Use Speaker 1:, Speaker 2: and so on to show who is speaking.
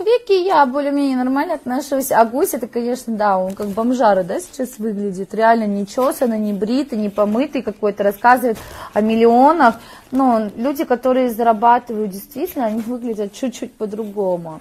Speaker 1: к Вике я более-менее нормально отношусь. А Гусь, это, конечно, да, он как бомжара, да, сейчас выглядит. Реально не чесанный, не бритый, не помытый какой-то, рассказывает о миллионах. Но люди, которые зарабатывают, действительно, они выглядят чуть-чуть по-другому.